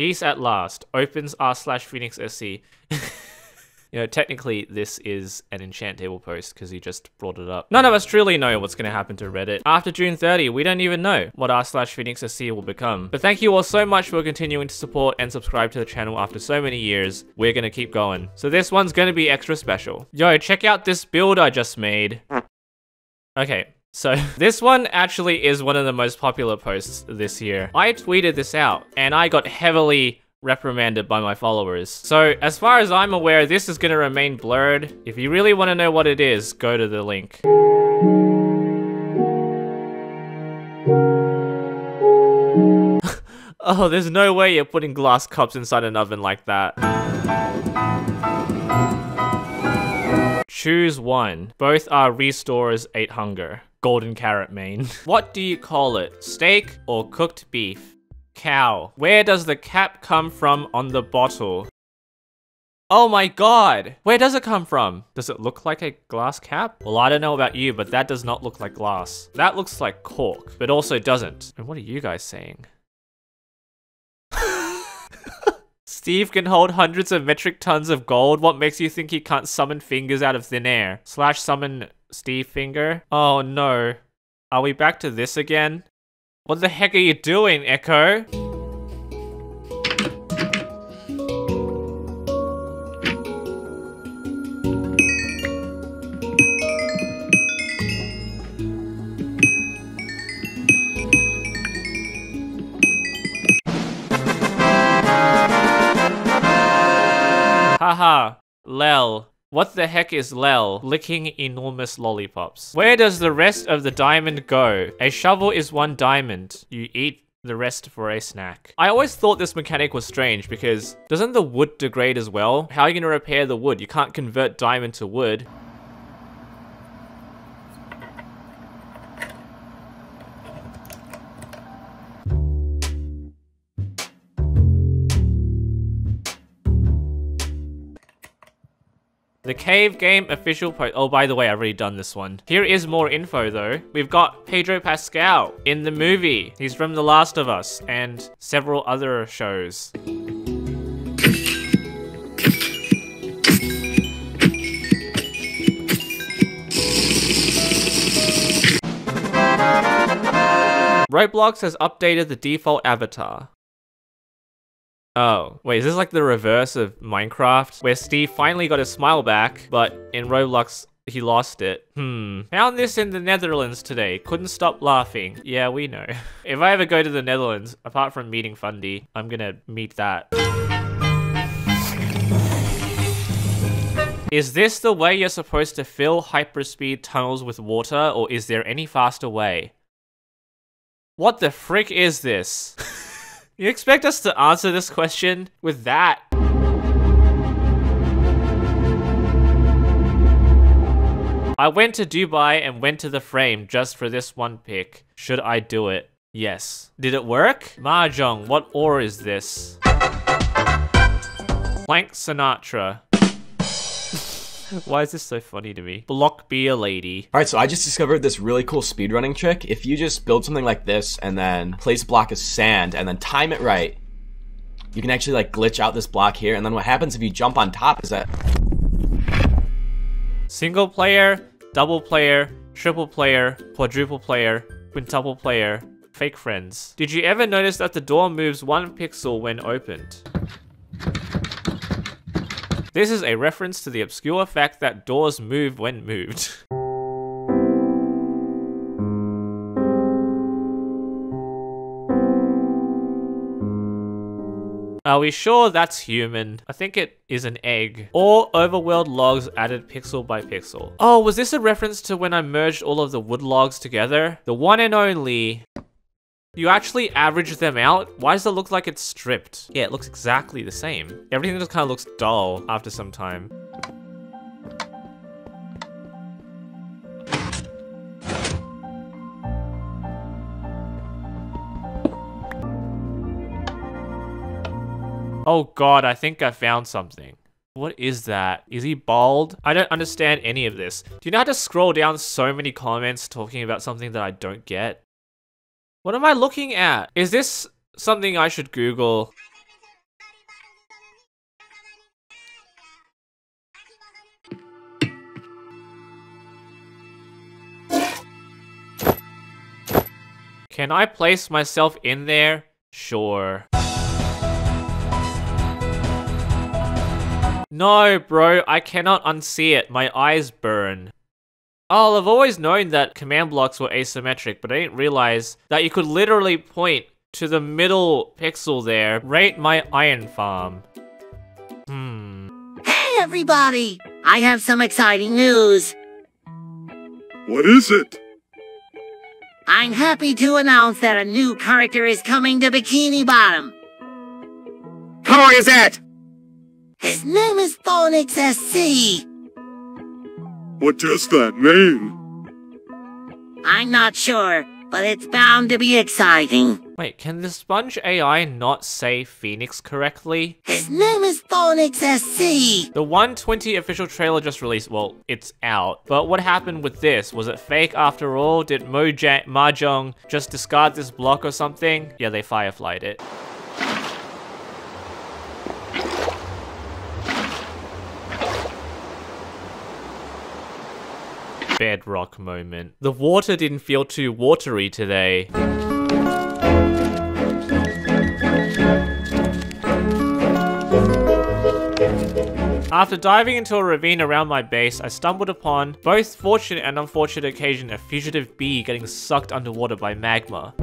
Peace at last. Opens r slash phoenix sc. You know, technically, this is an enchant table post because he just brought it up. None of us truly know what's going to happen to Reddit. After June 30, we don't even know what r slash Phoenix SC will become. But thank you all so much for continuing to support and subscribe to the channel after so many years. We're going to keep going. So this one's going to be extra special. Yo, check out this build I just made. Okay, so this one actually is one of the most popular posts this year. I tweeted this out and I got heavily reprimanded by my followers. So as far as I'm aware, this is going to remain blurred. If you really want to know what it is, go to the link. oh, there's no way you're putting glass cups inside an oven like that. Choose one. Both are restores 8 hunger. Golden carrot main. what do you call it? Steak or cooked beef? Cow. Where does the cap come from on the bottle? Oh my god! Where does it come from? Does it look like a glass cap? Well, I don't know about you, but that does not look like glass. That looks like cork, but also doesn't. And what are you guys saying? Steve can hold hundreds of metric tons of gold. What makes you think he can't summon fingers out of thin air? Slash summon Steve finger? Oh no. Are we back to this again? What the heck are you doing, Echo? Haha, Lel. What the heck is Lel? Licking enormous lollipops. Where does the rest of the diamond go? A shovel is one diamond. You eat the rest for a snack. I always thought this mechanic was strange because doesn't the wood degrade as well? How are you going to repair the wood? You can't convert diamond to wood. The Cave Game official post. Oh, by the way, I've already done this one. Here is more info though. We've got Pedro Pascal in the movie. He's from The Last of Us and several other shows. Roblox has updated the default avatar. Oh, wait, is this like the reverse of Minecraft? Where Steve finally got his smile back, but in Roblox, he lost it. Hmm. Found this in the Netherlands today. Couldn't stop laughing. Yeah, we know. if I ever go to the Netherlands, apart from meeting Fundy, I'm gonna meet that. Is this the way you're supposed to fill hyperspeed tunnels with water, or is there any faster way? What the frick is this? You expect us to answer this question with that? I went to Dubai and went to the frame just for this one pick. Should I do it? Yes. Did it work? Mojang, what ore is this? Plank Sinatra. Why is this so funny to me? Block beer lady. Alright, so I just discovered this really cool speedrunning trick. If you just build something like this and then place a block of sand and then time it right, you can actually like glitch out this block here. And then what happens if you jump on top is that... Single player, double player, triple player, quadruple player, quintuple player, fake friends. Did you ever notice that the door moves one pixel when opened? This is a reference to the obscure fact that doors move when moved. Are we sure that's human? I think it is an egg. Or overworld logs added pixel by pixel. Oh, was this a reference to when I merged all of the wood logs together? The one and only you actually average them out? Why does it look like it's stripped? Yeah, it looks exactly the same. Everything just kind of looks dull after some time. Oh god, I think I found something. What is that? Is he bald? I don't understand any of this. Do you know how to scroll down so many comments talking about something that I don't get? What am I looking at? Is this something I should Google? Can I place myself in there? Sure. No, bro, I cannot unsee it. My eyes burn. Oh, I've always known that command blocks were asymmetric, but I didn't realize that you could literally point to the middle pixel there. Rate my iron farm. Hmm. Hey everybody! I have some exciting news. What is it? I'm happy to announce that a new character is coming to Bikini Bottom. How is that? His name is Phonix SC. What does that mean? I'm not sure, but it's bound to be exciting. Wait, can the sponge AI not say Phoenix correctly? His name is Phonix SC. The 120 official trailer just released, well, it's out. But what happened with this? Was it fake after all? Did Mojang Mahjong just discard this block or something? Yeah, they fireflied it. Bedrock moment. The water didn't feel too watery today. After diving into a ravine around my base, I stumbled upon, both fortunate and unfortunate occasion, a fugitive bee getting sucked underwater by magma.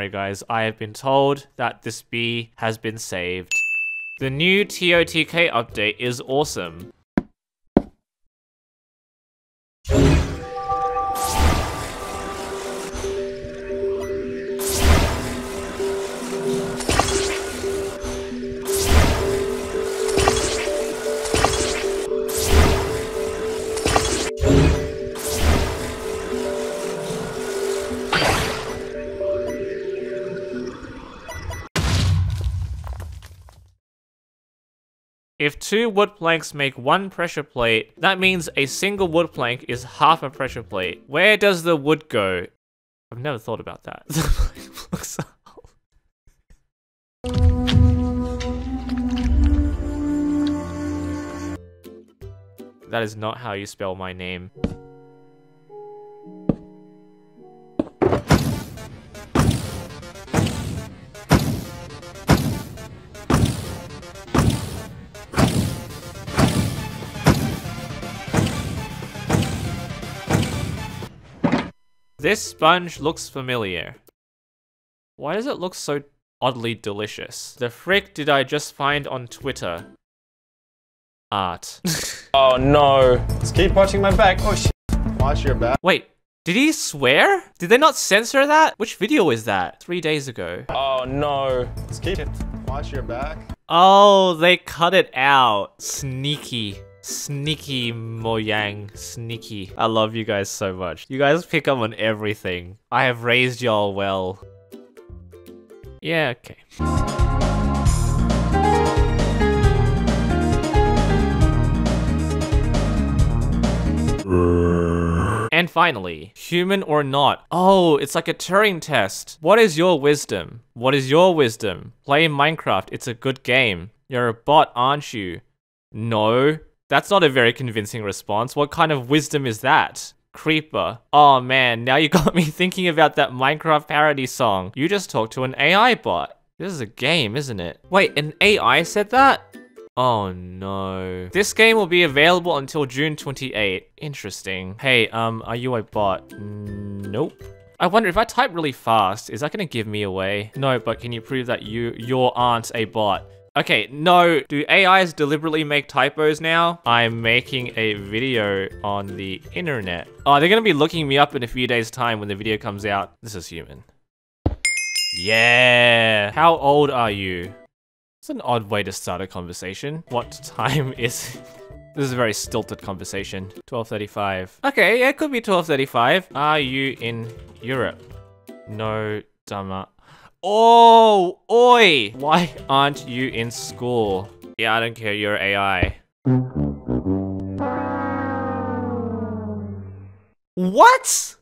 Worry guys, I have been told that this bee has been saved. The new TOTK update is awesome. If two wood planks make one pressure plate, that means a single wood plank is half a pressure plate. Where does the wood go? I've never thought about that. that is not how you spell my name. This sponge looks familiar. Why does it look so oddly delicious? The frick did I just find on Twitter? Art. oh no. Just keep watching my back. Oh shit. Watch your back. Wait, did he swear? Did they not censor that? Which video is that? Three days ago. Oh no. Just keep Watch your back. Oh, they cut it out. Sneaky. Sneaky Mojang, sneaky. I love you guys so much. You guys pick up on everything. I have raised y'all well. Yeah, okay. And finally, human or not. Oh, it's like a Turing test. What is your wisdom? What is your wisdom? Play Minecraft, it's a good game. You're a bot, aren't you? No. That's not a very convincing response. What kind of wisdom is that? Creeper. Oh man, now you got me thinking about that Minecraft parody song. You just talked to an AI bot. This is a game, isn't it? Wait, an AI said that? Oh no. This game will be available until June 28. Interesting. Hey, um, are you a bot? Nope. I wonder if I type really fast, is that gonna give me away? No, but can you prove that you you aren't a bot? Okay, no. Do AIs deliberately make typos now? I'm making a video on the internet. Oh, they're gonna be looking me up in a few days time when the video comes out. This is human. Yeah. How old are you? It's an odd way to start a conversation. What time is it? This is a very stilted conversation. 1235. Okay, yeah, it could be 1235. Are you in Europe? No, dumber. Oh, oi! Why aren't you in school? Yeah, I don't care, you're AI. What?